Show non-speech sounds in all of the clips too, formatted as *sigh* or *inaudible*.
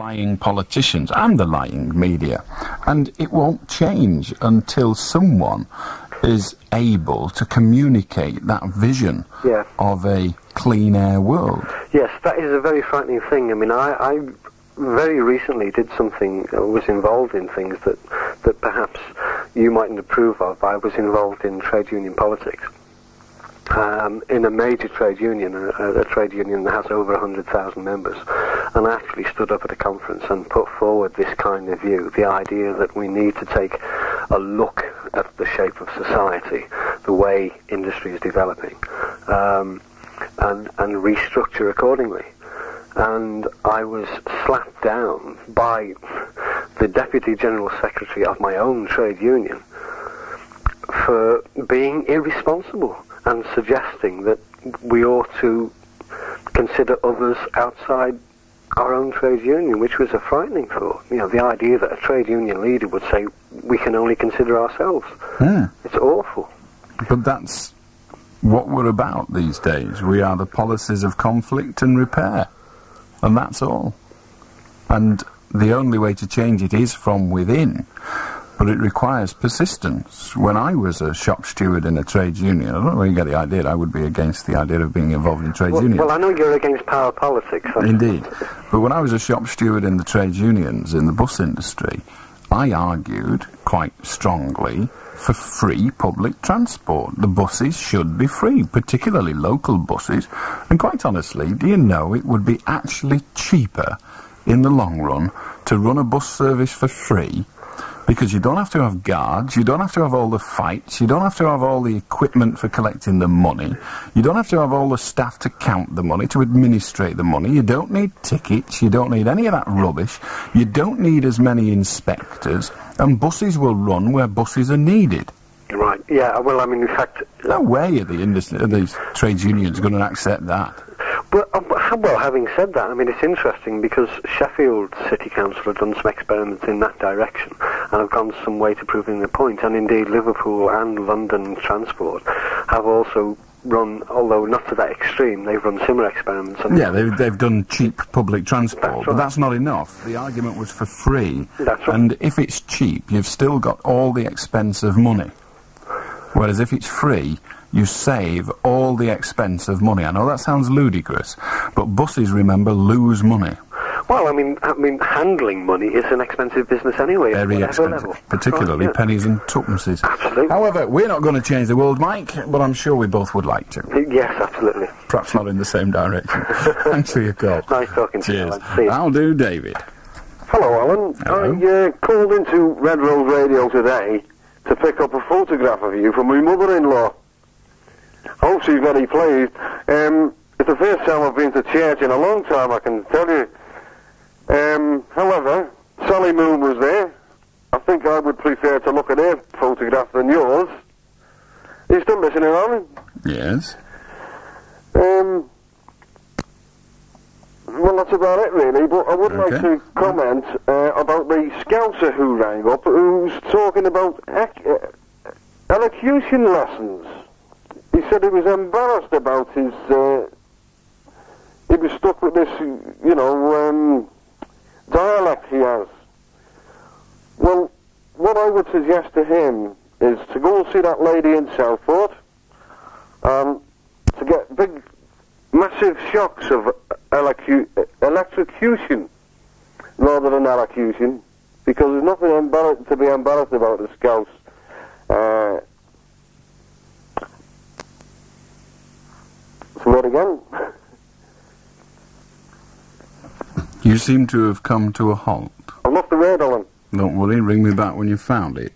lying politicians and the lying media. And it won't change until someone is able to communicate that vision Yeah. of a clean air world. Yes, that is a very frightening thing. I mean, I, I very recently did something, uh, was involved in things that, that perhaps you mightn't approve of. I was involved in trade union politics. Um, in a major trade union, a, a trade union that has over 100,000 members, and actually stood up at a conference and put forward this kind of view, the idea that we need to take a look at the shape of society, the way industry is developing, um, and, and restructure accordingly. And I was slapped down by the Deputy General Secretary of my own trade union for being irresponsible and suggesting that we ought to consider others outside our own trade union, which was a frightening thought. You know, the idea that a trade union leader would say, we can only consider ourselves. It's awful. But that's what we're about these days. We are the policies of conflict and repair. And that's all. And the only way to change it is from within. But it requires persistence. When I was a shop steward in a trade union, I don't know where you get the idea, I would be against the idea of being involved in trade Well, unions. well, I know you're against power politics. I- Indeed. But when I was a shop steward in the trade unions in the bus industry, I argued quite strongly for free public transport. The buses should be free, particularly local buses. And quite honestly, do you know it would be actually cheaper in the long run to run a bus service for free because you don't have to have guards, you don't have to have all the fights, you don't have to have all the equipment for collecting the money, you don't have to have all the staff to count the money, to administrate the money, you don't need tickets, you don't need any of that rubbish, you don't need as many inspectors, and buses will run where buses are needed. Right. Yeah. Well, I mean, in fact, No way are the, industry, are these trade unions going to accept that. But, uh, but well, having said that, I mean, it's interesting because Sheffield City Council have done some experiments in that direction and have gone some way to proving the point. And indeed, Liverpool and London Transport have also run, although not to that extreme, they've run similar experiments. And Yeah, they've, they've done cheap public transport, That's but that's not enough. The argument was for free. That's right. And if it's cheap, you've still got all the expense of money. Whereas if it's free, you save all the expense of money. I know that sounds ludicrous, but buses, remember, lose money. Well, I mean, I mean, handling money is an expensive business anyway. Very expensive, level. particularly Right, yeah. pennies and tuppences. Absolutely. However, we're not going to change the world, Mike, but I'm sure we both would like to. Yes, absolutely. Perhaps not in the same direction. *laughs* Thanks for your call. Nice talking to you, Cheers. Allan. See you. I'll do, David. Hello, Allan. Hello. I uh, called into Red Rose Radio today to pick up a photograph of you from my mother-in-law. Hope she's very pleased. Um, it's the first time I've been to church in a long time, I can tell you. Um, however, Sally Moon was there. I think I would prefer to look at her photograph than yours. Are you still listening, Allan? Yes. Um, well, that's about it, really. But I would like to comment uh, about the Scouser who rang up, who's talking about ec- uh, elocution lessons. He said he was embarrassed about his. Uh, he was stuck with this, you know, um, dialect he has. Well, what I would suggest to him is to go and see that lady in Southport. Um, to get big, massive shocks of electrocution rather than elocution, because there's nothing embarrass- to be embarrassed about the Scouts. Uh, so what again? You seem to have come to a halt. I've lost the word, Allan. Don't worry, ring me back when you've found it.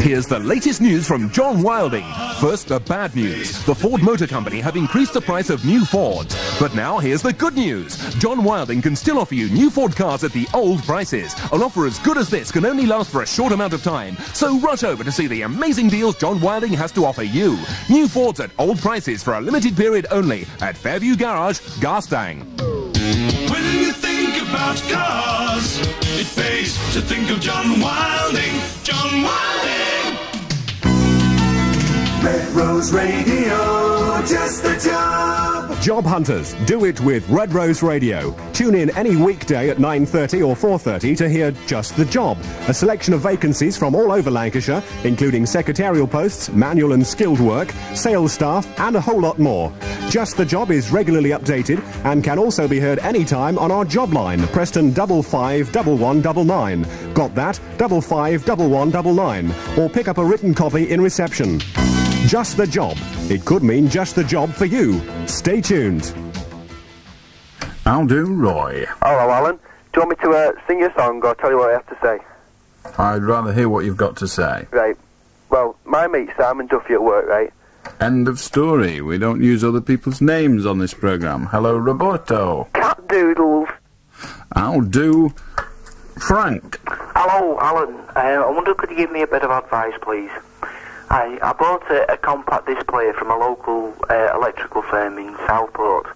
Here's the latest news from John Wilding. First, the bad news. The Ford Motor Company have increased the price of new Fords. But now here's the good news. John Wilding can still offer you new Ford cars at the old prices. An offer as good as this can only last for a short amount of time. So rush over to see the amazing deals John Wilding has to offer you. New Fords at old prices for a limited period only at Fairview Garage, Garstang. When you think about cars, it pays to think of John Wilding. John Wilding. Rose Radio, just the job. Job hunters, do it with Red Rose Radio. Tune in any weekday at 9.30 or 4.30 to hear Just the Job, a selection of vacancies from all over Lancashire, including secretarial posts, manual and skilled work, sales staff, and a whole lot more. Just the Job is regularly updated and can also be heard anytime on our job line, Preston double five double one double nine. Got that? Double five double one double nine. Or pick up a written copy in reception. Just the Job. It could mean just the job for you. Stay tuned. I'll do, Roy. Hello, Allan. Do you want me to uh, sing a song or tell you what I have to say? I'd rather hear what you've got to say. Right. Well, my mate Simon Duffy at work, right? End of story. We don't use other people's names on this programme. Hello, Roberto. Cat Doodles. I'll do Frank. Hello, Allan. Uh, I wonder could you give me a bit of advice, please? I, I bought a, a compact disc player from a local uh, electrical firm in Southport.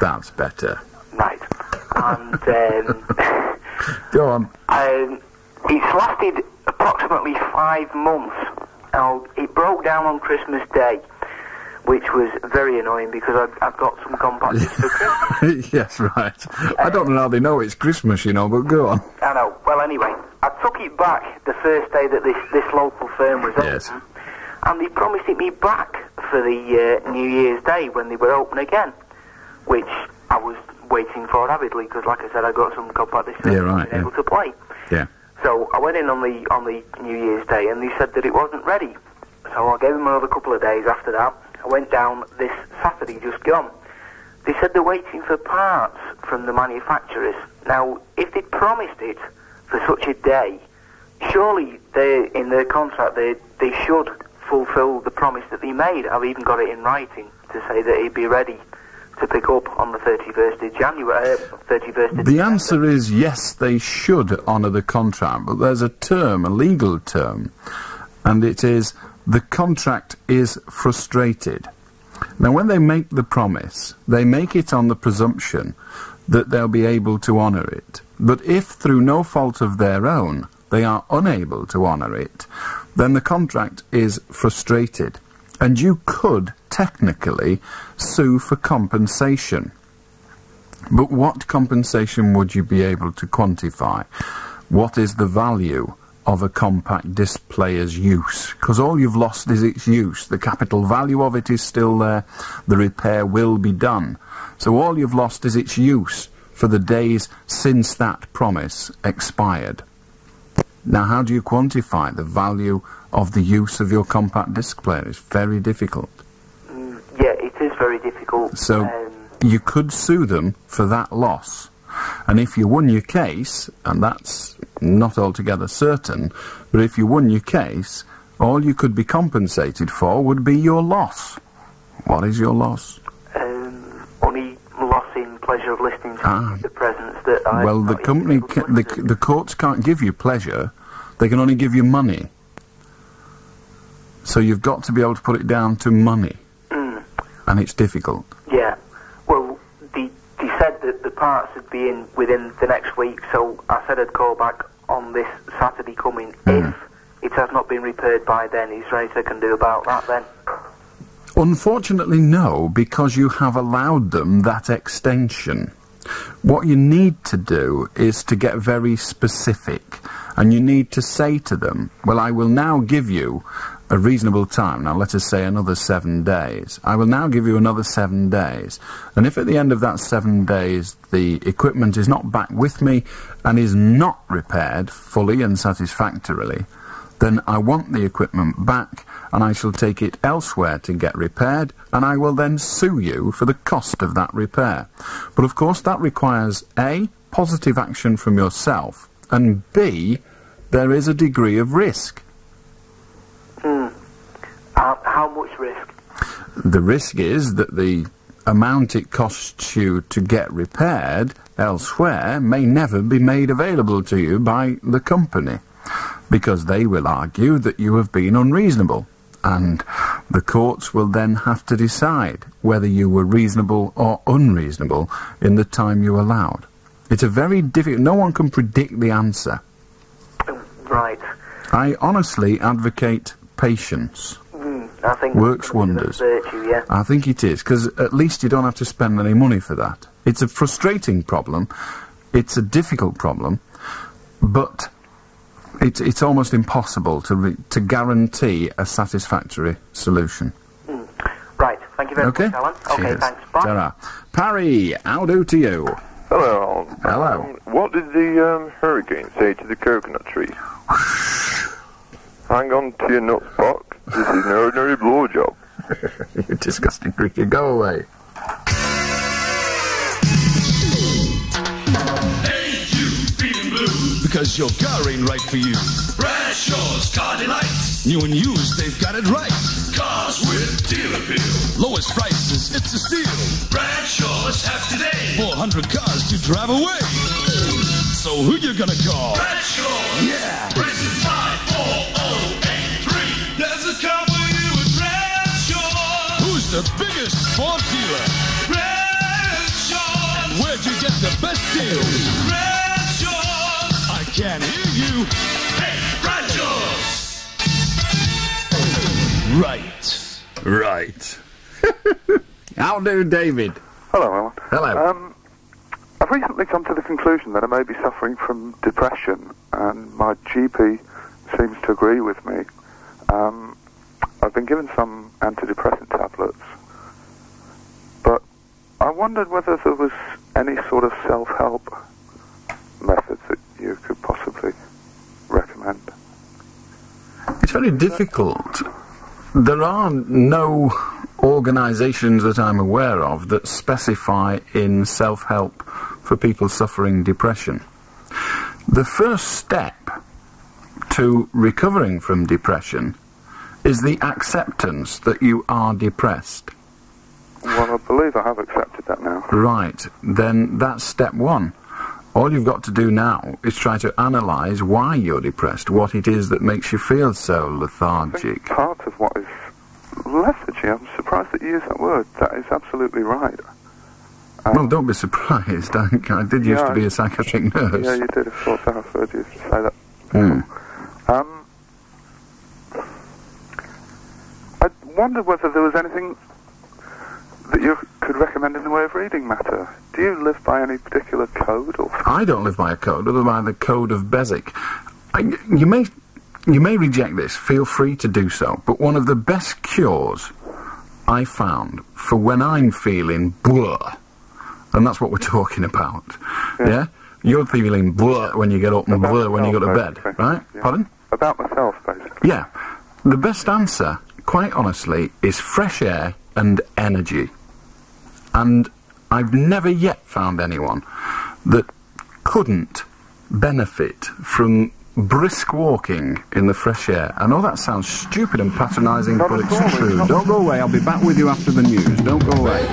That's better. Right. And um, *laughs* Go on. um, it's lasted approximately five months. Now, it broke down on Christmas Day, which was very annoying because I've, I'd got some compact *laughs* discs for Christmas. yes, right. I don't know how they know it's Christmas, you know, but go on. I know. Well, anyway, I took it back the first day that this, this local firm was Yes. open, and they promised it me back for the uh, New Year's Day when they were open again, which I was waiting for avidly because, like I said, I got some compact discs Yeah, right, and able to play. Yeah. So I went in on the on the New Year's Day, and they said that it wasn't ready. So I gave them another couple of days after that. I went down this Saturday, just gone. They said they're waiting for parts from the manufacturers. Now, if they promised it for such a day, surely they in their contract they they should fulfil the promise that he made. I've even got it in writing to say that he'd be ready to pick up on the 31st of January, uh, 31st of The December. answer is yes, they should honour the contract, but there's a term, a legal term, and it is the contract is frustrated. Now, when they make the promise, they make it on the presumption that they'll be able to honour it. But if, through no fault of their own, they are unable to honour it, then the contract is frustrated. And you could, technically, sue for compensation. But what compensation would you be able to quantify? What is the value of a compact disc player's use? Because all you've lost is its use. The capital value of it is still there. The repair will be done. So all you've lost is its use for the days since that promise expired. Now, how do you quantify the value of the use of your compact disc player? It's very difficult. Mm, yeah, it is very difficult. So Um, you could sue them for that loss. And if you won your case, and that's not altogether certain, but if you won your case, all you could be compensated for would be your loss. What is your loss? um, only loss in pleasure of listening to Ah. the presents that I. well, the company, ca- the, the courts can't give you pleasure, they can only give you money. So you've got to be able to put it down to money. Mm, And it's difficult. yeah. Well, they, they said that the parts would be in within the next week, so I said I'd call back on this Saturday coming Mm. if it has not been repaired by then. Is there anything I can do about that then? Unfortunately, no, because you have allowed them that extension. What you need to do is to get very specific, and you need to say to them, Well, I will now give you a reasonable time. Now, let us say another seven days. I will now give you another seven days. And if at the end of that seven days the equipment is not back with me and is not repaired fully and satisfactorily, then I want the equipment back and I shall take it elsewhere to get repaired and I will then sue you for the cost of that repair. But of course that requires A, positive action from yourself and B, there is a degree of risk. Mm. How, how much risk? The risk is that the amount it costs you to get repaired elsewhere may never be made available to you by the company because they will argue that you have been unreasonable and the courts will then have to decide whether you were reasonable or unreasonable in the time you allowed. It's a very difficult, no one can predict the answer. Right. I honestly advocate patience. Mm. I think Works it's gonna be the wonders. Virtue, yeah. I think it is, because at least you don't have to spend any money for that. It's a frustrating problem, it's a difficult problem, but it's, it's almost impossible to, re- to guarantee a satisfactory solution. Right. Thank you very Okay? much, Allan. Okay, Cheers. thanks. Bye. Ta-ra. Parry, how do to you? Hello, Hello. Um, what did the um, hurricane say to the coconut tree? Hang on to your nuts, Spock. This is an ordinary blowjob. you *laughs* disgusting creature, go away. Because your car ain't right for you. Bradshaw's Car Delights. New and used, they've got it right. Cars with deal appeal. Lowest prices, it's a steal. Brad-Shaw's have today. 400 cars to drive away. So who you gonna call? Bradshaw. Yeah. Preston 54083. There's a car for you at Bradshaw. Who's the biggest Ford dealer? Bradshaw. Where'd you get the best deals? Bradshaw. I can't hear you. Hey, Bradshaw's. Right. Right. *laughs* how do, David? Hello, Allan. Hello. Um, I've recently come to the conclusion that I may be suffering from depression, and my GP seems to agree with me. Um, I've been given some antidepressant tablets, but I wondered whether there was any sort of self-help methods that you could possibly recommend. It's very difficult. There are no organisations that I'm aware of that specify in self help for people suffering depression. The first step to recovering from depression is the acceptance that you are depressed. Well, I believe I have accepted that now. Right, then that's step one. All you've got to do now is try to analyse why you're depressed, what it is that makes you feel so lethargic. part of what is lethargy, I'm surprised that you use that word. That is absolutely right. Um, Well, don't be surprised. *laughs* I, I did used to be a psychiatric nurse. Yeah, you did. Of course, I have heard you say that. Hmm. Um, I wondered whether there was anything that you could recommend in the way of reading matter. Do you live by any particular code or? I don't live by a code, other by the code of Beswick. I, you may, you may reject this. Feel free to do so. But one of the best cures I found for when I'm feeling blah, and that's what we're *laughs* talking about. Yeah. You're feeling blah when you get up and About blah when you go to bed, basically. right? Yeah. Pardon? About myself, basically. Yeah. The best answer, quite honestly, is fresh air and energy. And I've never yet found anyone that couldn't benefit from brisk walking in the fresh air. I know that sounds stupid and patronising, but it's all, true. it's. Don't go away. I'll be back with you after the news. Don't go away.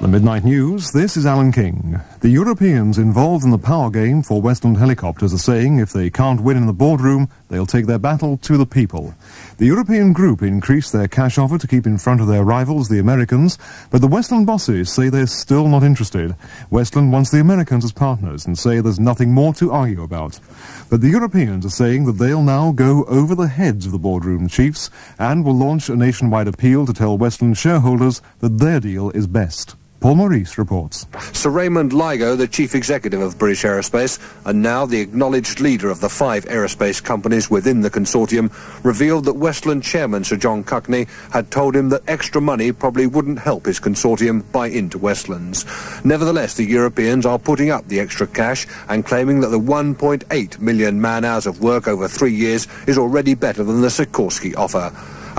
The Midnight News, this is Alan King. The Europeans involved in the power game for Westland helicopters are saying if they can't win in the boardroom, they'll take their battle to the people. The European group increased their cash offer to keep in front of their rivals, the Americans, but the Westland bosses say they're still not interested. Westland wants the Americans as partners and say there's nothing more to argue about. But the Europeans are saying that they'll now go over the heads of the boardroom chiefs and will launch a nationwide appeal to tell Westland shareholders that their deal is best. Paul Maurice reports. Sir Raymond Lygo, the chief executive of British Aerospace, and now the acknowledged leader of the five aerospace companies within the consortium, revealed that Westland chairman Sir John Cuckney had told him that extra money probably wouldn't help his consortium buy into Westlands. Nevertheless, the Europeans are putting up the extra cash and claiming that the 1.8 million man-hours of work over three years is already better than the Sikorsky offer.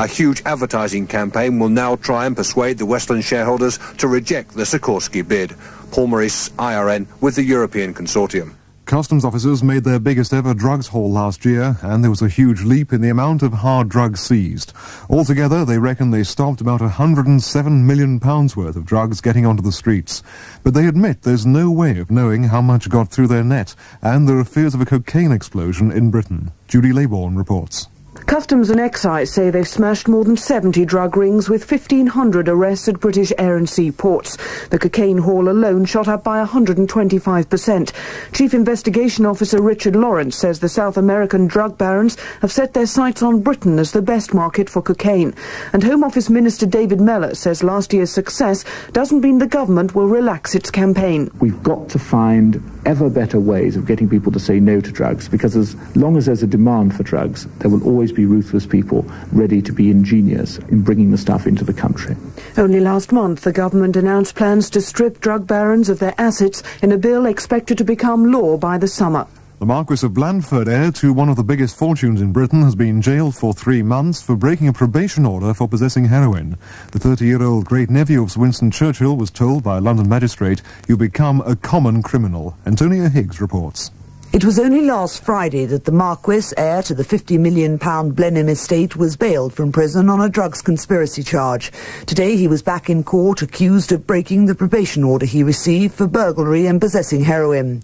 A huge advertising campaign will now try and persuade the Westland shareholders to reject the Sikorsky bid. Paul Maurice, IRN, with the European Consortium. Customs officers made their biggest ever drugs haul last year, and there was a huge leap in the amount of hard drugs seized. Altogether, they reckon they stopped about 107 million pounds worth of drugs getting onto the streets. But they admit there's no way of knowing how much got through their net, and there are fears of a cocaine explosion in Britain. Judy Laybourne reports. Customs and Excise say they've smashed more than 70 drug rings with 1,500 arrests at British air and sea ports. The cocaine haul alone shot up by 125%. Chief Investigation Officer Richard Lawrence says the South American drug barons have set their sights on Britain as the best market for cocaine. And Home Office Minister David Mellor says last year's success doesn't mean the government will relax its campaign. We've got to find ever better ways of getting people to say no to drugs because as long as there's a demand for drugs, there will always be ruthless people ready to be ingenious in bringing the stuff into the country. Only last month, the government announced plans to strip drug barons of their assets in a bill expected to become law by the summer. The Marquis of Blandford, heir to one of the biggest fortunes in Britain, has been jailed for three months for breaking a probation order for possessing heroin. The 30-year-old great-nephew of Winston Churchill was told by a London magistrate, you become a common criminal. Antonia Higgs reports. It was only last Friday that the Marquis, heir to the £50 million Blenheim estate, was bailed from prison on a drugs conspiracy charge. Today he was back in court accused of breaking the probation order he received for burglary and possessing heroin.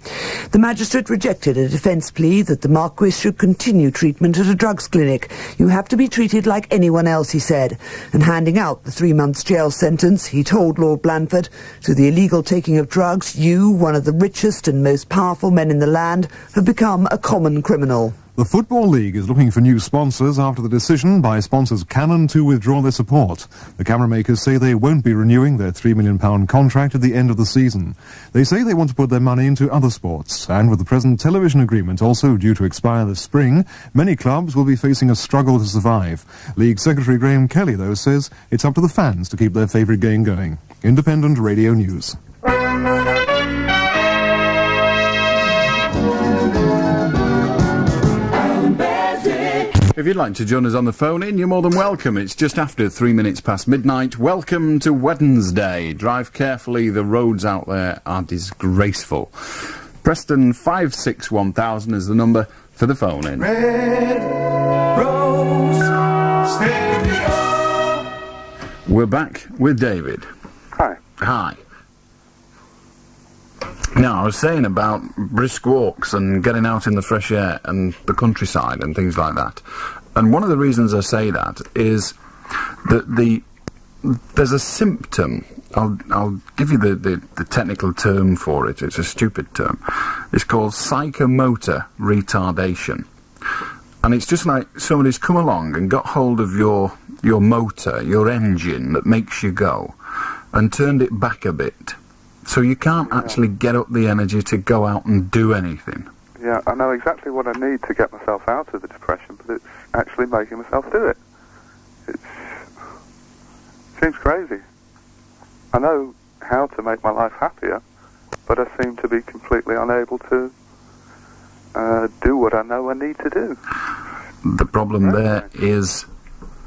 The magistrate rejected a defence plea that the Marquis should continue treatment at a drugs clinic. You have to be treated like anyone else, he said. And handing out the three months jail sentence, he told Lord Blandford, to the illegal taking of drugs, you, one of the richest and most powerful men in the land, have become a common criminal. The Football League is looking for new sponsors after the decision by sponsors Canon to withdraw their support. The camera makers say they won't be renewing their £3 million contract at the end of the season. They say they want to put their money into other sports, and with the present television agreement also due to expire this spring, many clubs will be facing a struggle to survive. League Secretary Graham Kelly, though, says it's up to the fans to keep their favourite game going. Independent Radio News. If you'd like to join us on the phone in, you're more than welcome. It's just after three minutes past midnight. Welcome to Wednesday. Drive carefully, the roads out there are disgraceful. Preston 561,000 is the number for the phone in. Red Rose Stereo. We're back with David. Hi. Hi. Now, I was saying about brisk walks and getting out in the fresh air and the countryside and things like that. And one of the reasons I say that is that the there's a symptom. I'll, I'll give you the, the, the technical term for it. It's a stupid term. It's called psychomotor retardation. And it's just like somebody's come along and got hold of your your motor, your engine that makes you go, and turned it back a bit. So you can't actually get up the energy to go out and do anything. Yeah, I know exactly what I need to get myself out of the depression, but it's actually making myself do it. It's, it seems crazy. I know how to make my life happier, but I seem to be completely unable to uh, do what I know I need to do. The problem there is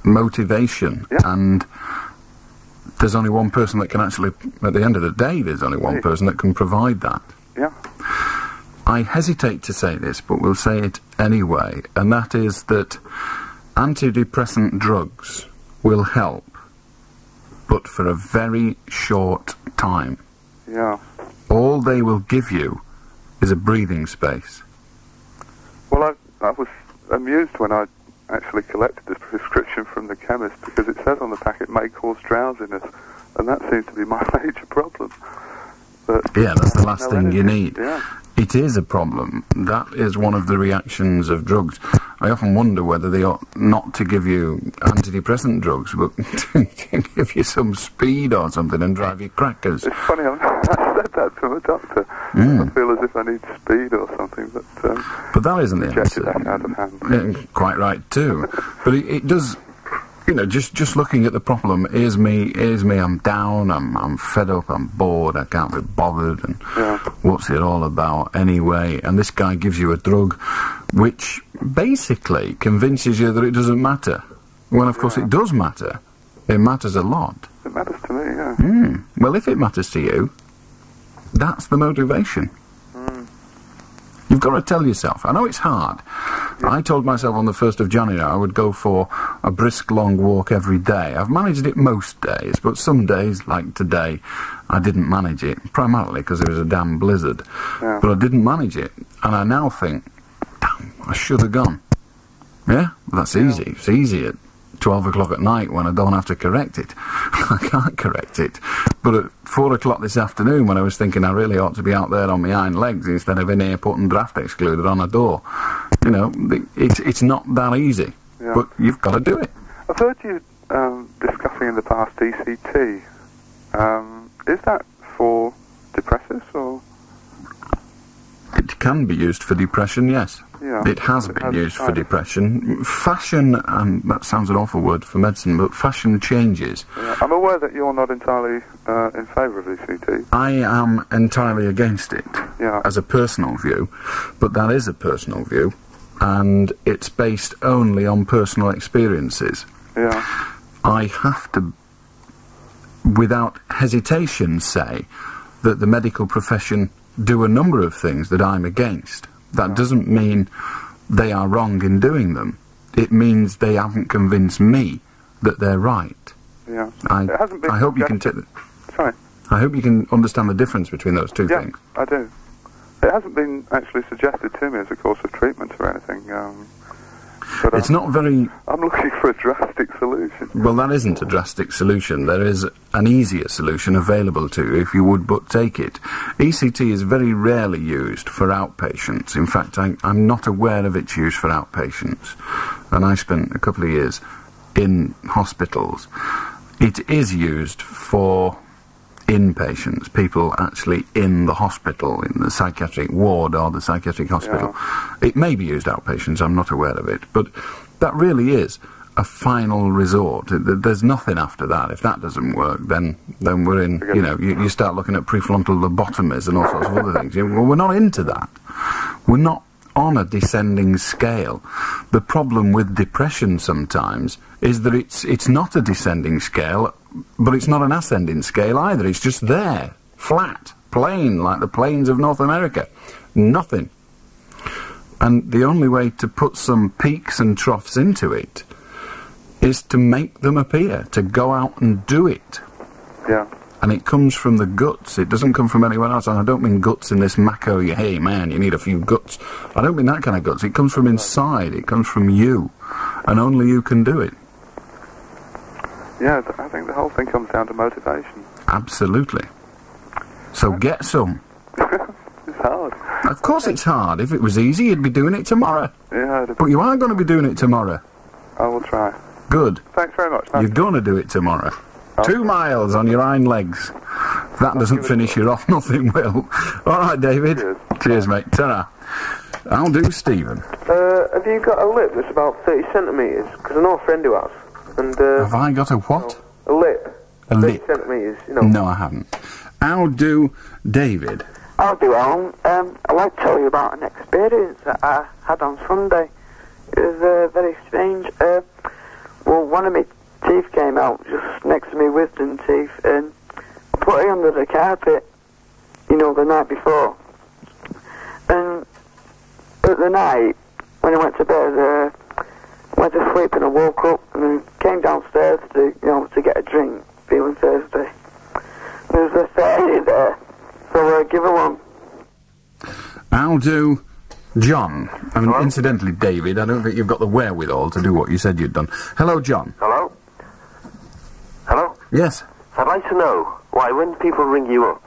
motivation and there's only one person that can actually at the end of the day there's only one person that can provide that Yeah. I hesitate to say this but we'll say it anyway and that is that antidepressant drugs will help but for a very short time Yeah. all they will give you is a breathing space Well, I, I was amused when I actually collected the prescription from the chemist because it says on the packet may cause drowsiness, and that seems to be my *laughs* major problem. But Yeah, that's the last no thing you need. Yeah. It is a problem. That is one of the reactions of drugs. I often wonder whether they ought not to give you antidepressant drugs, but *laughs* to give you some speed or something and drive you crackers. It's funny, That to a doctor. Mm. I feel as if I need speed or something, but um, But that isn't the answer. that out of hand. Yeah, quite right too. *laughs* But it, it does, you know, just just looking at the problem. Here's me. Here's me. I'm down. I'm I'm fed up. I'm bored. I can't be bothered. And what's it all about anyway? And this guy gives you a drug, which basically convinces you that it doesn't matter. When of course it does matter. It matters a lot. It matters to me, yeah. Mm. Well, if it matters to you, that's the motivation. You've got to tell yourself. I know it's hard. I told myself on the 1st of January I would go for a brisk long walk every day. I've managed it most days, but some days, like today, I didn't manage it, primarily because it was a damn blizzard. But I didn't manage it, and I now think, damn, I should have gone. Yeah? That's easy. It's easy at 12 o'clock at night when I don't have to correct it. *laughs* I can't correct it. But at 4 o'clock this afternoon when I was thinking I really ought to be out there on my hind legs instead of in here putting draft excluded on a door, you know, it's, it's not that easy. Yeah. But you've got to do it. I've heard you um, discussing in the past ECT. Um, is that for depressors or? It can be used for depression, yes. Yeah. It has been used for depression. Fashion, and that sounds an awful word for medicine, but fashion changes. Yeah, I'm aware that you're not entirely uh, in favour of ECT. I am entirely against it Yeah. as a personal view, but that is a personal view, and it's based only on personal experiences. Yeah. I have to, without hesitation, say that the medical profession do a number of things that I'm against. That doesn't mean they are wrong in doing them. It means they haven't convinced me that they're right. Yeah. I, It hasn't been I hope you can. Sorry. I hope you can understand the difference between those two yeah, things. I do. It hasn't been actually suggested to me as a course of treatment or anything. Um, but It's I'm, not very I'm looking for a drastic solution. well. That isn't a drastic solution. There is an easier solution available to you if you would but take it. ECT is very rarely used for outpatients. In fact, I, I'm not aware of its use for outpatients, and I spent a couple of years in hospitals. It is used for inpatients, people actually in the hospital, in the psychiatric ward or the psychiatric hospital. It may be used outpatients, I'm not aware of it, but that really is a final resort. Th- th- There's nothing after that. If that doesn't work, then then we're in. You know, you, you start looking at prefrontal lobotomies and all sorts of other things. Well, we're not into that. We're not on a descending scale. The problem with depression sometimes is that it's it's not a descending scale, but it's not an ascending scale either. It's just there, flat, plain, like the plains of North America. Nothing. And the only way to put some peaks and troughs into it is to make them appear, to go out and do it. Yeah. And it comes from the guts. It doesn't come from anywhere else. And I don't mean guts in this you- hey man, you need a few guts. I don't mean that kind of guts. It comes from inside. It comes from you. And only you can do it. Yeah, I think the whole thing comes down to motivation. Absolutely. So get some. *laughs* It's hard. Of course it's hard. If it was easy, you'd be doing it tomorrow. Yeah, But you are going to be doing it tomorrow. I will try. Good. Thanks very much. You're going to do it tomorrow. Two miles on your hind legs. If that doesn't finish you off, *laughs* nothing will. All right, David. Cheers, mate. ta I'll do Stephen. Uh, have you got a lip that's about 30 centimetres? Because I know a friend who has. And, uh, Have I got a what? a lip. A 30 lip? centimetres, you know. No, I haven't. I'll do David. I'll do Alan. Um, I'd like to tell you about an experience that I had on Sunday. It was uh, very strange. Uh, well, one of my teeth came out just next to my wisdom teeth, and I put it under the carpet, you know, the night before. And at the night, when I went to bed, uh, went to sleep and I woke up and came downstairs to, you know, to get a drink, feeling thirsty. There was a fairy there, so uh, give her one. I'll do John. I mean, incidentally, David, I don't think you've got the wherewithal to do what you said you'd done. Hello, John. Hello? Yes. I'd like to know why when people ring you up,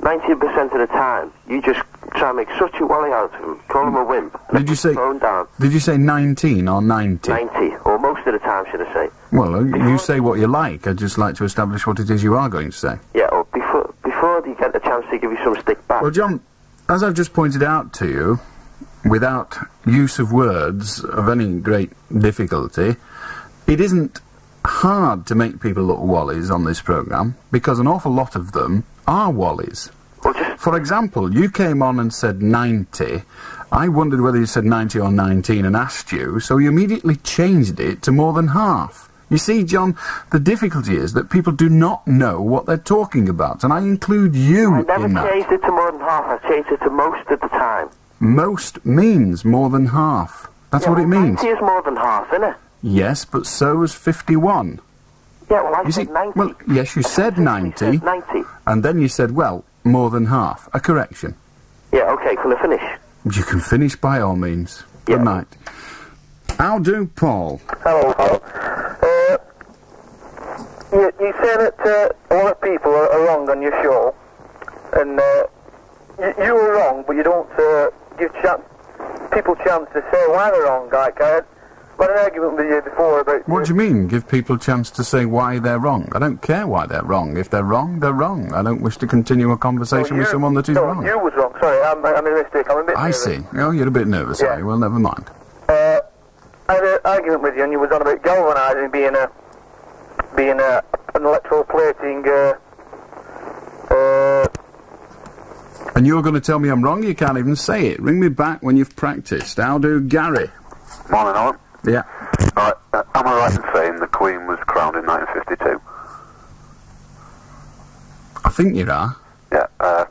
90% of the time, you just try and make such a wally out of them, call them a wimp, and Did you say? phone down. Did you say 19 or 90? 90, or most of the time, should I say. Well, uh, you say what you like. I'd just like to establish what it is you are going to say. Yeah, or before, before you get the chance to give you some stick back. Well, John, as I've just pointed out to you, without use of words of any great difficulty, it isn't hard to make people look wallies on this programme because an awful lot of them are wallies. For example, you came on and said 90. I wondered whether you said 90 or 19 and asked you, so you immediately changed it to more than half. You see, John, the difficulty is that people do not know what they're talking about, and I include you I never in that. changed it to more than half, I changed it to most of the time. Most means more than half. That's what it means. 90 is more than half, isn't it? Yes, but so was 51. Yeah, well, I You said see, 90. well, yes, you said 90, 90. and then you said, well, more than half. A correction. Yeah, okay, can I finish? You can finish by all means. Good night. How do, Paul? Hello, Paul. Uh, you, you say that uh, a lot of people are, are wrong on your show, and uh, you, you were wrong, but you don't uh, give chan people chance to say why they're wrong. Like I had, an argument with you before about. What do you mean? Give people a chance to say why they're wrong. I don't care why they're wrong. If they're wrong, they're wrong. I don't wish to continue a conversation with you- someone that is no, wrong. You was wrong. Sorry, I'm, I'm a mistake. I'm a bit. I nervous. see. Oh, you're a bit nervous, are you? Well, never mind. Uh, I had an argument with you, and you was on about galvanising being a being a an electroplating. Uh, uh, And you're going to tell me I'm wrong? You can't even say it. Ring me back when you've practiced. How do, Gary? Morning, Allan. Yeah. Right, uh, am I right in saying the Queen was crowned in 1952? I think you are. Yeah. Uh,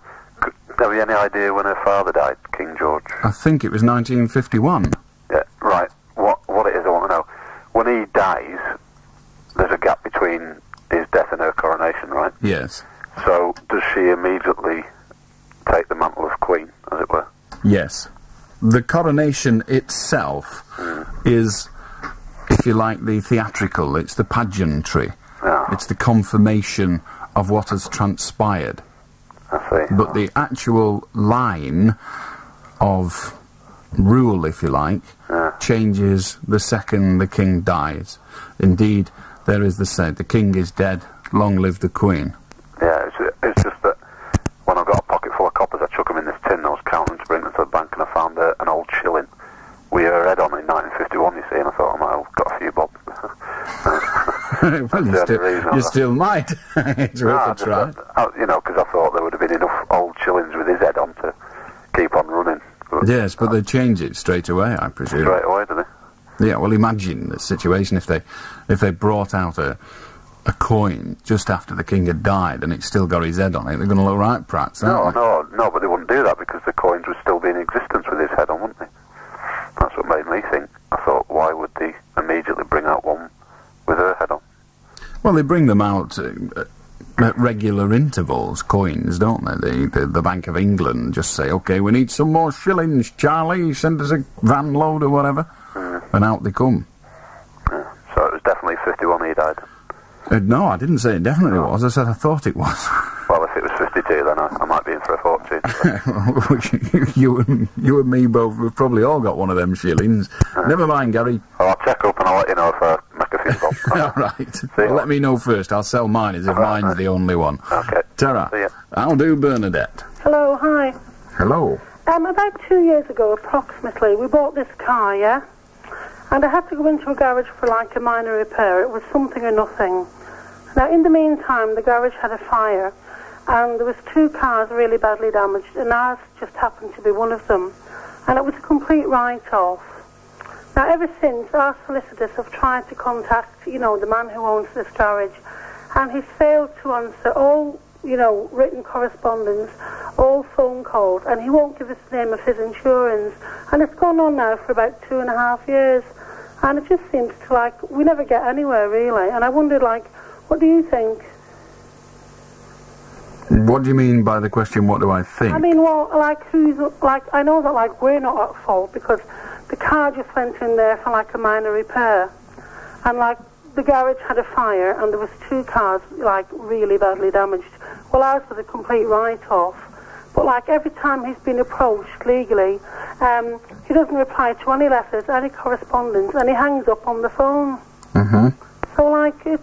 c- have you any idea when her father died, King George? I think it was 1951. Yeah, right. What what it is, I want to know. When he dies, there's a gap between his death and her coronation, right? Yes. So does she immediately take the mantle of Queen, as it were? Yes. The coronation itself is, if you like, the theatrical, it's the pageantry. It's the confirmation of what has transpired. But the actual line of rule, if you like, changes the second the king dies. Indeed, there is the say, the king is dead, long live the queen. Yeah, it's, it's just that when I got a pocket full of coppers, I chuck them in this tin. I was counting to bring them to the bank, and I found a, an old shilling with her head on in 1951. You see, and I thought I might have got a few bob. *laughs* well, you still, reason you still might. *laughs* it's No, worth I a try. I- oh, you know, because I thought there would have been enough old shillings with his head on to keep on running. But Yes, but uh, they change it straight away, I presume. straight away, do they? Yeah, well, imagine the situation if they if they brought out a a coin just after the king had died and it's still got his head on it. They're going to look right prats, No, no, no, but they wouldn't do that because the coins would still be in existence with his head on, wouldn't they? That's what made me think. I thought, why would they immediately bring out one with her head on? they? Well, they bring them out uh, at regular intervals, coins, don't they? The, the the Bank of England just say, "Okay, we need some more shillings, Charlie. Send us a van load or whatever," and out they come. So it was definitely 51 he died. Uh, no, I didn't say it definitely was. I said I thought it was. *laughs* Well, if it was 52, then I, I might be in for a fortune. *laughs* you, and, you and me both, we've probably all got one of them shillings. Never mind, Gary. Well, I'll check up and I'll let you know if I make a *laughs* all right. Well, let me know first. I'll sell mine as if mine's the only one. Okay. Tara. I'll do Bernadette. Hello, hi. Hello. Um, about two years ago, approximately, we bought this car, yeah? And I had to go into a garage for like a minor repair. It was something or nothing. Now, in the meantime, the garage had a fire, and there was two cars really badly damaged, and ours just happened to be one of them. And it was a complete write-off. Now, ever since, our solicitors have tried to contact, you know, the man who owns this garage, and he's failed to answer all, you know, written correspondence, all phone calls, and he won't give us the name of his insurance. And it's gone on now for about two and a half years, and it just seems to like we never get anywhere really. And I wondered, like, what do you think? What do you mean by the question, what do I think? I mean, well, like who's like I know that like we're not at fault because the car just went in there for like a minor repair, and like the garage had a fire and there was two cars like really badly damaged. Well, ours was a complete write-off, but like every time he's been approached legally, um, he doesn't reply to any letters, any correspondence, and he hangs up on the phone. Mm-hmm. So like it,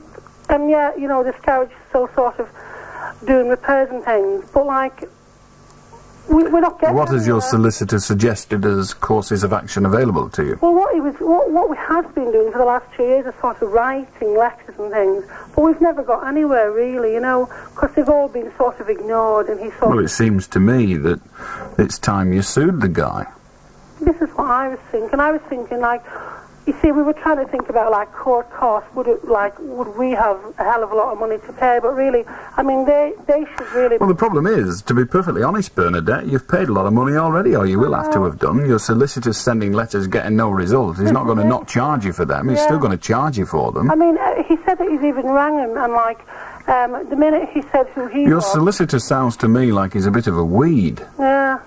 and yeah, you know, this garage is still sort of doing repairs and things, but like we, we're not getting. What has your solicitor suggested as courses of action available to you? Well, what he was, what, what we have been doing for the last two years is sort of writing letters and things, but we've never got anywhere really, you know, because they've all been sort of ignored, and he sort Well, it seems to me that it's time you sued the guy. This is what I was thinking. I was thinking like. You see, we were trying to think about like court costs. Would it like would we have a hell of a lot of money to pay? But really, I mean, they they should really. Well, the problem is, to be perfectly honest, Bernadette, you've paid a lot of money already, or you will have to have done. Your solicitor's sending letters getting no result. He's not going to not charge you for them. He's Yeah. still going to charge you for them. I mean, uh, he said that he's even rang him, and like um, the minute he said who he Your was. solicitor sounds to me like he's a bit of a weed. Yeah.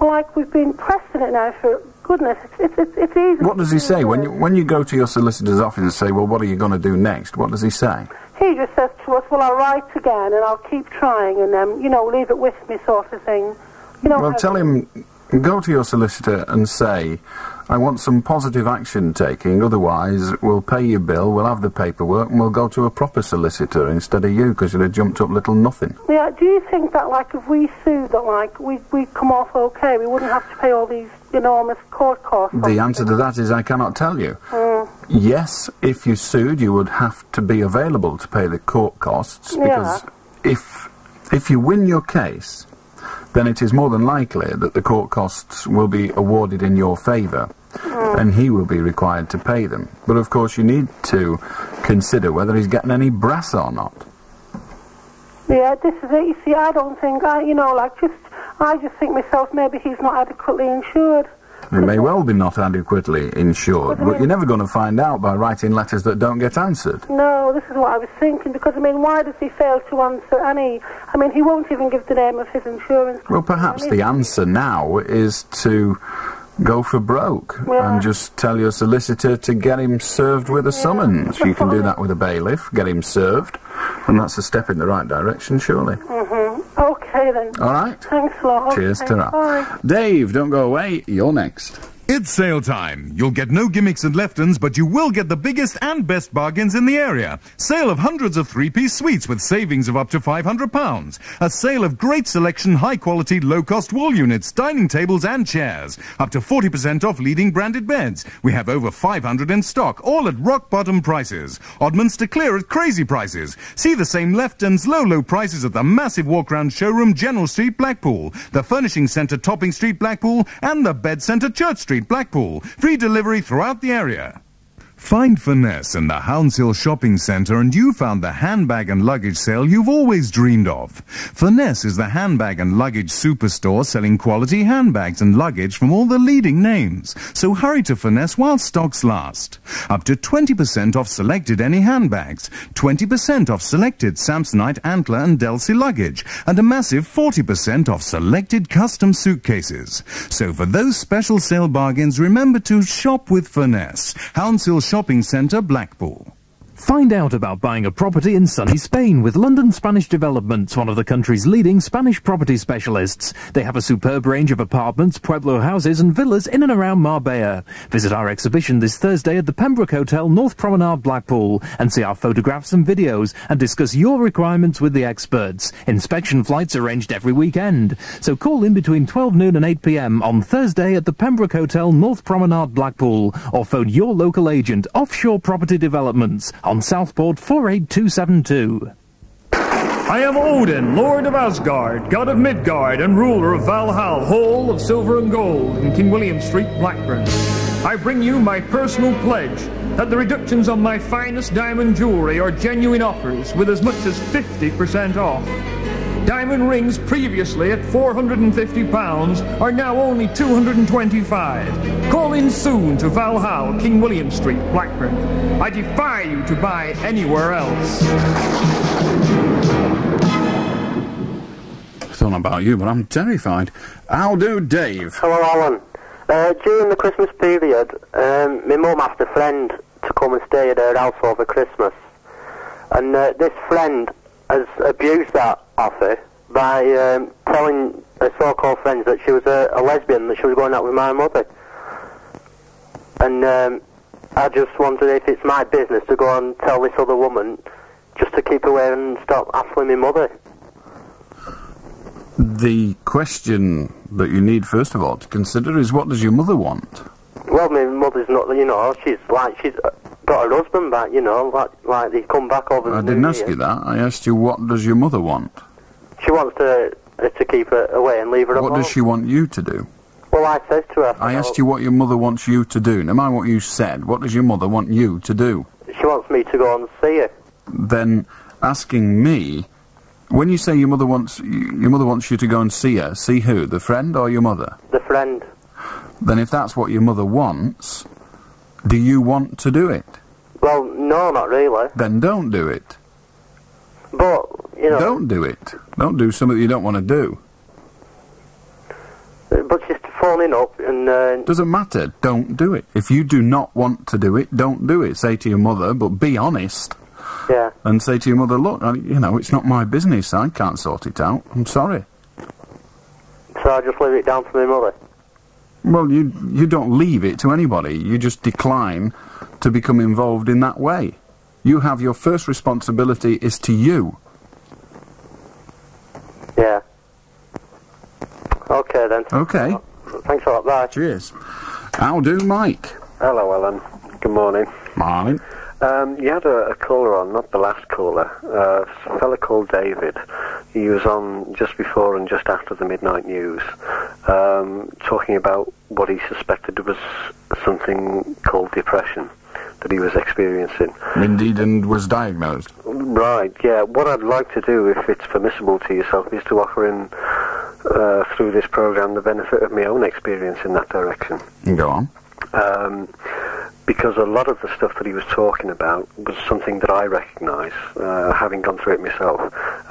Well, like we've been pressing it now for goodness, it's, it's, it's, easy. What does he say when you when you go to your solicitor's office and say, "Well, what are you going to do next?" What does he say? He just says to us, well, I'll write again and I'll keep trying and, um, you know, leave it with me sort of thing. You know, well, tell him, go to your solicitor and say, I want some positive action taking, otherwise we'll pay your bill, we'll have the paperwork, and we'll go to a proper solicitor instead of you, because you'd have jumped up little nothing. Yeah, do you think that, like, if we sued, that, like, we, we'd come off okay? We wouldn't have to pay all these enormous court costs? The answer to that is I cannot tell you. Mm. Yes, if you sued, you would have to be available to pay the court costs, because if, if you win your case, then it is more than likely that the court costs will be awarded in your favour, hmm. and he will be required to pay them. But of course, you need to consider whether he's getting any brass or not. Yeah, this is it. You see, I don't think, I, you know, like, just, I just think myself, maybe he's not adequately insured. He may well be not adequately insured, but you're never going to find out by writing letters that don't get answered. No, this is what I was thinking, because, I mean, why does he fail to answer any... I mean, he won't even give the name of his insurance Well, perhaps the answer now is to go for broke Yeah. and just tell your solicitor to get him served with a summons. You can do that with a bailiff, get him served, and that's a step in the right direction, surely. hmm Okay, then. All right. Thanks a lot. Cheers okay, to that. Bye. Dave, don't go away. You're next. It's sale time. You'll get no gimmicks and leftons, but you will get the biggest and best bargains in the area. Sale of hundreds of three-piece suites with savings of up to £500. A sale of great selection, high-quality, low-cost wall units, dining tables and chairs. Up to 40% off leading branded beds. We have over 500 in stock, all at rock-bottom prices. Oddments to clear at crazy prices. See the same leftons, low, low prices at the massive walk-round showroom, General Street, Blackpool. The Furnishing Centre, Topping Street, Blackpool. And the Bed Centre, Church Street, Blackpool. Free delivery throughout the area. Find Finesse in the Houndshill Shopping Centre and you found the handbag and luggage sale you've always dreamed of. Finesse is the handbag and luggage superstore selling quality handbags and luggage from all the leading names. So hurry to Finesse while stocks last. Up to 20% off selected any handbags, 20% off selected Samsonite, Antler and Delsey luggage, and a massive 40% off selected custom suitcases. So for those special sale bargains, remember to shop with Finesse. Houndshill Shopping Centre, Blackpool. Find out about buying a property in sunny Spain with London Spanish Developments, one of the country's leading Spanish property specialists. They have a superb range of apartments, pueblo houses and villas in and around Marbella. Visit our exhibition this Thursday at the Pembroke Hotel, North Promenade, Blackpool, and see our photographs and videos and discuss your requirements with the experts. Inspection flights are arranged every weekend. So call in between 12 noon and 8 p.m. on Thursday at the Pembroke Hotel, North Promenade, Blackpool, or phone your local agent, Offshore Property Developments, on Southport 48272. I am Odin, Lord of Asgard, God of Midgard, and ruler of Valhalla, Hall of Silver and Gold in King William Street, Blackburn. I bring you my personal pledge that the reductions on my finest diamond jewelry are genuine offers with as much as 50% off. Diamond rings previously at £450 are now only £225. Call in soon to Valhalla, King William Street, Blackburn. I defy you to buy anywhere else. I don't know about you, but I'm terrified. How do, Dave? Hello, Allan. Uh, during the Christmas period, um, my mum asked a friend to come and stay at her house over Christmas. And uh, this friend has abused that offer by um, telling her so-called friends that she was a, a lesbian, that she was going out with my mother. And um, I just wondered if it's my business to go and tell this other woman just to keep away and stop hassling my mother. The question that you need, first of all, to consider is what does your mother want? Well, my mother's not, you know, she's like, she's got her husband back, you know, like, like they come back over I didn't ask Year. you that. I asked you what does your mother want? She wants to uh, to keep her away and leave her What does she want you to do? Well, I said to her, I asked you what your mother wants you to do. Never mind what you said. What does your mother want you to do? she wants me to go and see her. Then asking me, when you say your mother wants your mother wants you to go and see her, see who? The friend or your mother? The friend. Then if that's what your mother wants, do you want to do it? Well, no, not really. Then don't do it. But you know, Don't do it. Don't do something you don't want to do. but just phoning up and uh, Doesn't matter. Don't do it. If you do not want to do it, don't do it. Say to your mother, but be honest. Yeah. And say to your mother, look, I, you know, it's not my business. I can't sort it out. I'm sorry. so I just leave it down to my mother. Well, you you don't leave it to anybody. You just decline to become involved in that way. You have your first responsibility is to you. Yeah. Okay then. Okay. Thanks a lot. Bye. Cheers. How do, Mike? Hello, Ellen. Good morning. Morning. Um, you had a, a caller on, not the last caller, uh, a fella called David. He was on just before and just after the midnight news, um, talking about what he suspected was something called depression that he was experiencing. Indeed, and was diagnosed. Right, yeah. What I'd like to do, if it's permissible to yourself, is to offer in, uh, through this program, the benefit of my own experience in that direction. Go on. Um, because a lot of the stuff that he was talking about was something that I recognise, uh, having gone through it myself.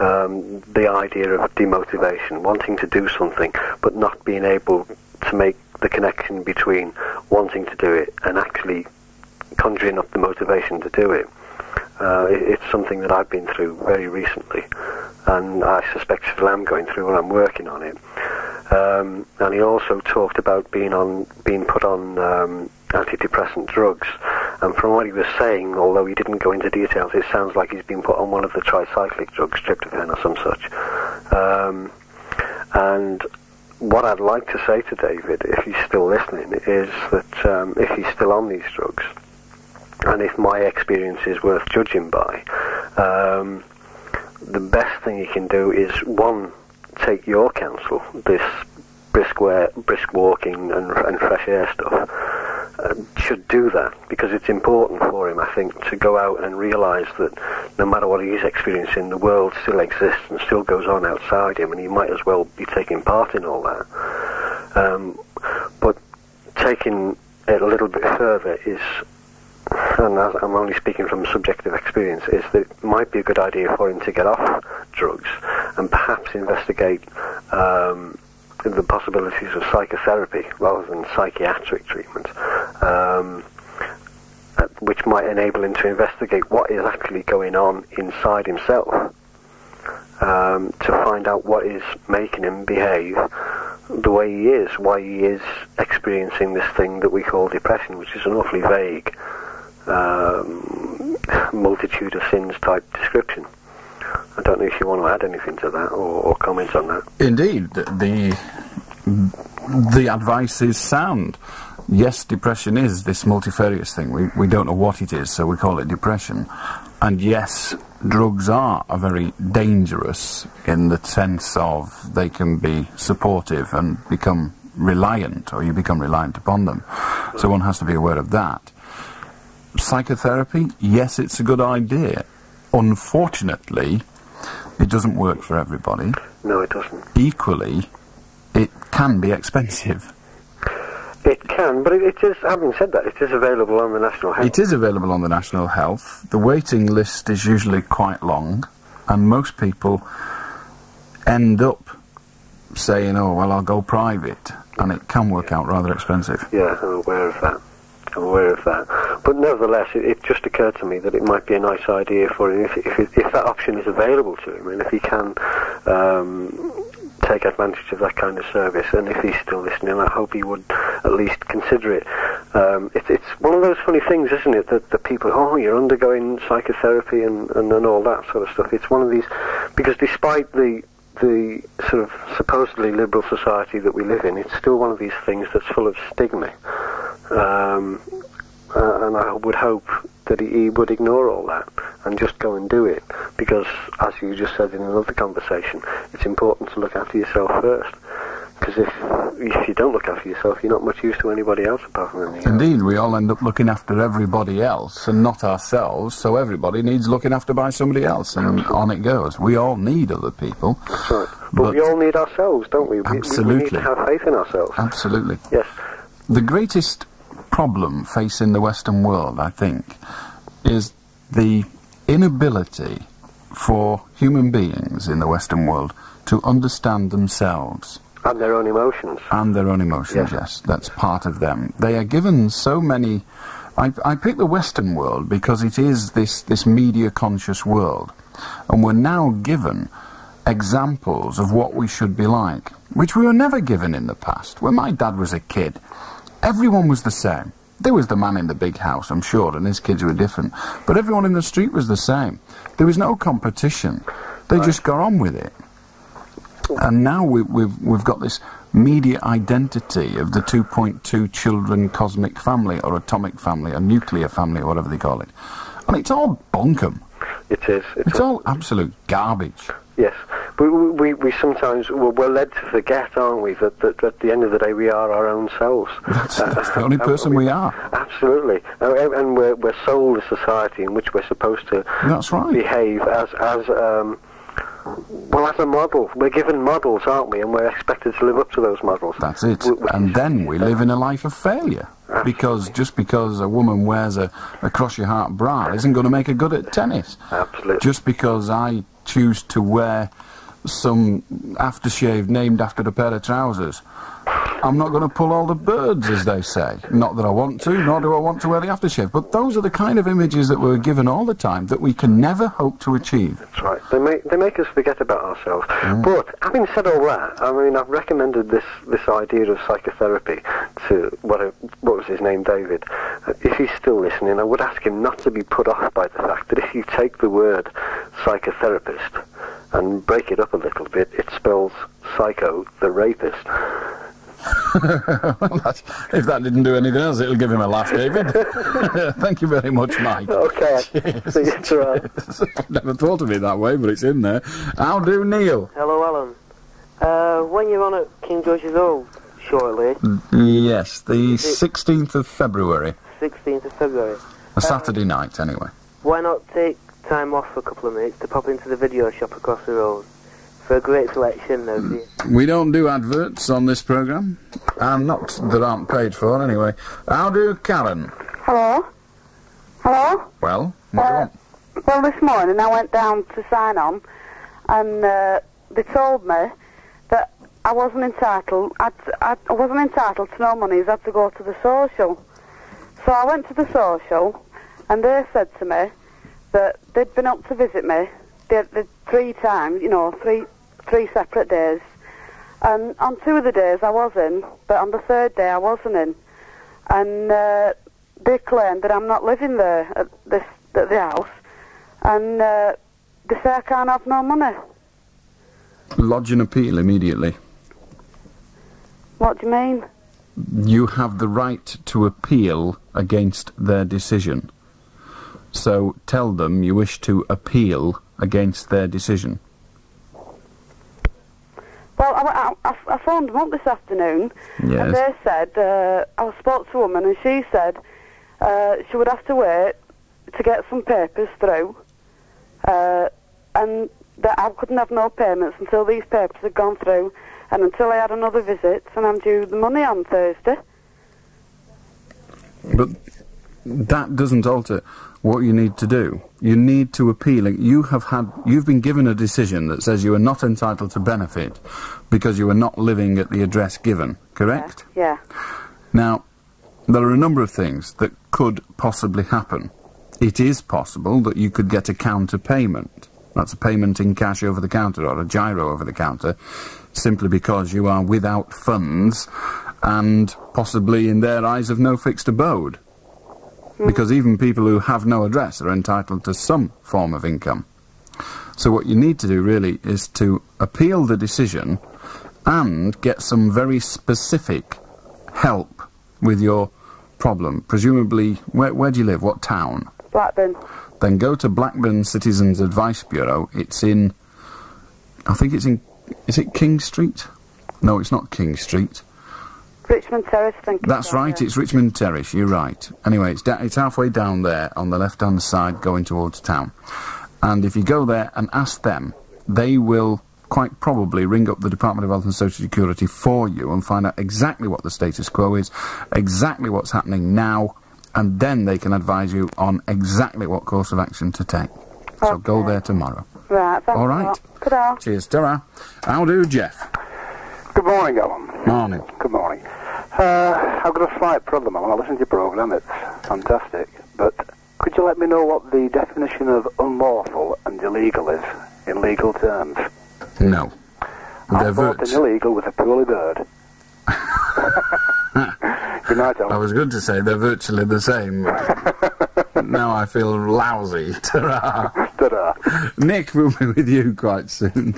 Um, the idea of demotivation, wanting to do something, but not being able to make the connection between wanting to do it and actually conjuring up the motivation to do it. Uh, it, it's something that I've been through very recently, and I suspect still am going through when I'm working on it. Um, and he also talked about being on, being put on um, antidepressant drugs. And from what he was saying, although he didn't go into details, it sounds like he's been put on one of the tricyclic drugs, tryptophan or some such. Um, and what I'd like to say to David, if he's still listening, is that um, if he's still on these drugs, and if my experience is worth judging by, um, the best thing you can do is one, take your counsel, this brisk, wear, brisk walking and, and fresh air stuff, uh, should do that because it's important for him, I think, to go out and realise that no matter what he's experiencing, the world still exists and still goes on outside him, and he might as well be taking part in all that. Um, but taking it a little bit further is and I'm only speaking from subjective experience, is that it might be a good idea for him to get off drugs and perhaps investigate um, the possibilities of psychotherapy rather than psychiatric treatment, um, uh, which might enable him to investigate what is actually going on inside himself um, to find out what is making him behave the way he is, why he is experiencing this thing that we call depression, which is an awfully vague um, multitude of sins type description. I don't know if you want to add anything to that or, or comment on that. Indeed, the the advice is sound. Yes, depression is this multifarious thing. We we don't know what it is, so we call it depression. And yes, drugs are, are very dangerous in the sense of they can be supportive and become reliant, or you become reliant upon them. So one has to be aware of that. Psychotherapy, yes, it's a good idea. Unfortunately, it doesn't work for everybody. No, it doesn't. Equally, it can be expensive. It can, but it, it is, having said that, it is available on the National Health. It is available on the National Health. The waiting list is usually quite long, and most people end up saying, oh, well, I'll go private, and it can work out rather expensive. Yeah, I'm aware of that. I'm aware of that. But nevertheless, it, it just occurred to me that it might be a nice idea for him if, if, if that option is available to him and if he can um, take advantage of that kind of service. And if he's still listening, I hope he would at least consider it. Um, it it's one of those funny things, isn't it, that, the people, oh, you're undergoing psychotherapy and, and, and all that sort of stuff. It's one of these, because despite the the sort of supposedly liberal society that we live in, it's still one of these things that's full of stigma. Um, uh, and I would hope that he, he would ignore all that and just go and do it because, as you just said in another conversation, it's important to look after yourself first. Because if if you don't look after yourself, you're not much use to anybody else apart from anything. Indeed, we all end up looking after everybody else and not ourselves, so everybody needs looking after by somebody else, and on it goes. We all need other people. That's right. But, we all need ourselves, don't we? We- We, we need to have faith in ourselves. Absolutely. Yes. The greatest problem facing the Western world, I think, is the inability for human beings in the Western world to understand themselves And their own emotions. and their own emotions, yes. yes. That's part of them. They are given so many. I, I pick the Western world because it is this, this media conscious world. And we're now given examples of what we should be like, which we were never given in the past. When my dad was a kid, everyone was the same. There was the man in the big house, I'm sure, and his kids were different. But everyone in the street was the same. There was no competition. They just got on with it. And now we, we've, we've got this media identity of the 2.2 children cosmic family, or atomic family, or nuclear family, or whatever they call it. And it's all bunkum. It is. It's all absolute garbage. Yes, we, we, we sometimes we're, we're led to forget, aren't we, that, that at the end of the day we are our own selves. *laughs* That's, that's the only person we are. Absolutely, uh, and we're we're sold a society in which we're supposed to That's right. behave as as um, well as a model. We're given models, aren't we, and we're expected to live up to those models. That's it. And then we live in a life of failure. Because just because a woman wears a, a cross your heart bra isn't going to make her good at tennis. Absolutely. Just because I choose to wear some aftershave named after a pair of trousers, I'm not going to pull all the birds, as they say. Not that I want to, nor do I want to wear the aftershave. But those are the kind of images that we're given all the time that we can never hope to achieve. That's right. They make they make us forget about ourselves. But having said all that, I mean, I've recommended this this idea of psychotherapy to what a, what was his name, David. Uh, If he's still listening, I would ask him not to be put off by the fact that if you take the word psychotherapist and break it up a little bit, it spells psycho, the rapist. *laughs* If that didn't do anything else, it'll give him a laugh, David. *laughs* Thank you very much, Mike. Okay. See you tomorrow. *laughs* Never thought of it that way, but it's in there. How do, Neil? Hello, Allan. Uh, when you're on at King George's Hall shortly, Yes, the 16th of February. 16th of February, A Saturday night, anyway. why not take time off for a couple of minutes to pop into the video shop across the road for a great selection of the... We don't do adverts on this programme. And not that aren't paid for, anyway. How do, Karen? Hello? Hello? Well, what do you Uh, want? Well, this morning I went down to sign on, and uh, they told me that I wasn't entitled. I'd, I'd, I wasn't entitled to no money. I had to go to the social. So I went to the social, and they said to me that they'd been up to visit me. They, they, three times, you know, three three separate days. And on two of the days I was in, but on the third day I wasn't in. And uh, they claimed that I'm not living there at this at the house, and uh, they say I can't have no money. Lodge an appeal immediately. What do you mean? You have the right to appeal against their decision. So tell them you wish to appeal against their decision. Well, I, I, I phoned them up this afternoon, Yes. and they said uh, I spoke to a woman, and she said uh, she would have to wait to get some papers through, uh, and that I couldn't have no payments until these papers had gone through, and until I had another visit, and I'm due the money on Thursday. But that doesn't alter what you need to do. You need to appeal. You have had, you've been given a decision that says you are not entitled to benefit because you are not living at the address given, correct? Yeah. Now, there are a number of things that could possibly happen. It is possible that you could get a counter payment. That's a payment in cash over the counter or a giro over the counter, simply because you are without funds and possibly, in their eyes, of no fixed abode. Because even people who have no address are entitled to some form of income. So what you need to do really is to appeal the decision and get some very specific help with your problem. Presumably, where, where do you live? What town? Blackburn. Then go to Blackburn Citizens Advice Bureau. It's in, I think it's in, is it King Street? No, it's not King Street. Richmond Terrace, think. it's That's right, it's Richmond Terrace, you're right. Anyway, it's, da- it's halfway down there on the left hand side going towards town. And if you go there and ask them, they will quite probably ring up the Department of Health and Social Security for you and find out exactly what the status quo is, exactly what's happening now, and then they can advise you on exactly what course of action to take. So go there tomorrow. Right, All right. Cheers, ta How do, Jeff? Good morning, Allan. Morning. Good morning. Uh, I've got a slight problem, Allan. I listen to your programme. It's fantastic. But could you let me know what the definition of unlawful and illegal is in legal terms? No. I They're thought virt- an illegal was a poorly bird. *laughs* Good night, Allan. I was going to say they're virtually the same. now I feel lousy. *laughs* Ta-ra. Ta-ra. Nick will be with you quite soon.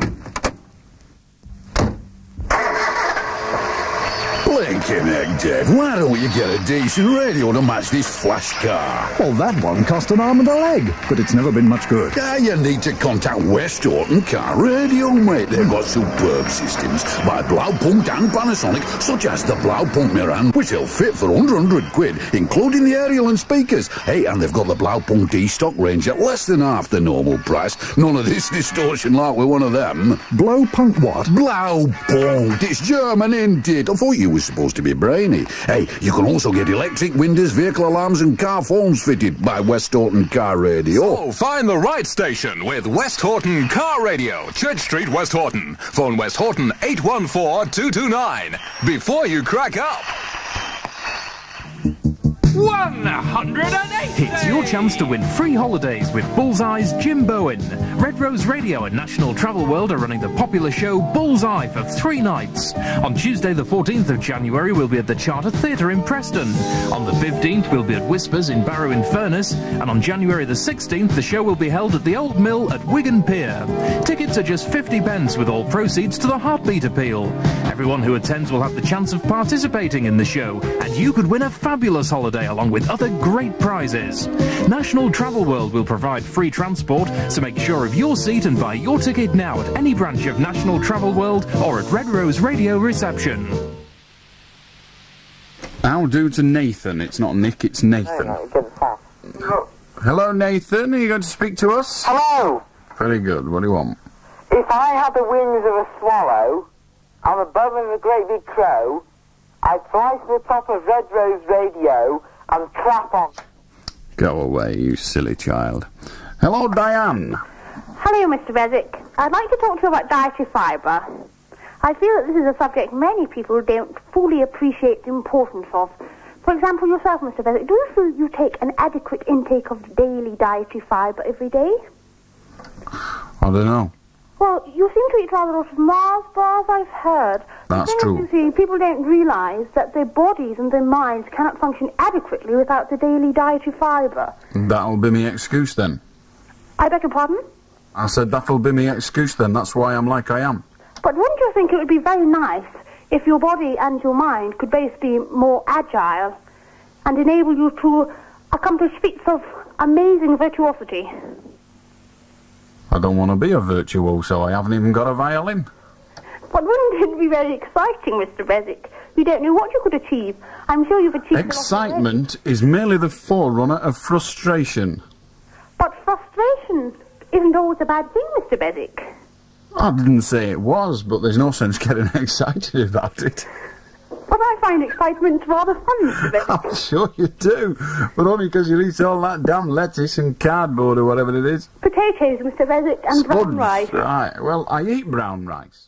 Blinking egg, Dave. Why don't you get a decent radio to match this flash car? Well, that one cost an arm and a leg, but it's never been much good. Ah, you need to contact Westhoughton Car Radio, mate. They've got superb systems by Blaupunkt and Panasonic, such as the Blaupunkt Miran, which will fit for under 100 quid, including the aerial and speakers. Hey, and they've got the Blaupunkt D-Stock range at less than half the normal price. None of this *laughs* distortion like with one of them. Blowpunk what? Blaupunkt. It's German, indeed. I thought you were supposed to be brainy. Hey, you can also get electric windows, vehicle alarms and car phones fitted by Westhoughton Car Radio. Oh, find the right station with Westhoughton Car Radio, Church Street, Westhoughton. Phone Westhoughton 814-229 before you crack up. 108! It's your chance to win free holidays with Bullseye's Jim Bowen. Red Rose Radio and National Travel World are running the popular show Bullseye for three nights. On Tuesday, the 14th of January, we'll be at the Charter Theatre in Preston. On the 15th, we'll be at Whispers in Barrow in Furness. And on January the 16th, the show will be held at the Old Mill at Wigan Pier. Tickets are just 50 pence with all proceeds to the Heartbeat Appeal. Everyone who attends will have the chance of participating in the show, and you could win a fabulous holiday along with other great prizes. National Travel World will provide free transport, so make sure of your seat and buy your ticket now at any branch of National Travel World or at Red Rose Radio reception. I'll do to Nathan? It's not Nick, it's Nathan. Hello, Nathan. Are you going to speak to us? Hello. Very good. What do you want? If I had the wings of a swallow I'm above of a great big crow, I'd fly to the top of Red Rose Radio and clap on. Go away, you silly child. Hello, Diane. Hello, Mr. Beswick. I'd like to talk to you about dietary fibre. I feel that this is a subject many people don't fully appreciate the importance of. For example, yourself, Mr. Beswick, do you feel you take an adequate intake of daily dietary fibre every day? I don't know. Well, you seem to eat rather a lot of Mars bars, I've heard. That's true. You see, people don't realise that their bodies and their minds cannot function adequately without the daily dietary fibre. That'll be my excuse then. I beg your pardon? I said that'll be my excuse then. That's why I'm like I am. But wouldn't you think it would be very nice if your body and your mind could both be more agile and enable you to accomplish feats of amazing virtuosity? I don't want to be a virtuoso. I haven't even got a violin. But wouldn't it be very exciting, Mr. Beswick? You don't know what you could achieve. I'm sure you've achieved. Excitement is merely the forerunner of frustration. But frustration isn't always a bad thing, Mr. Beswick. I didn't say it was, but there's no sense *laughs* getting excited about it. But I find excitement rather fun, *laughs* I'm sure you do, but only because you eat all that damn lettuce and cardboard or whatever it is. Potatoes, Mr. Beswick, and brown rice. Right, well, I eat brown rice.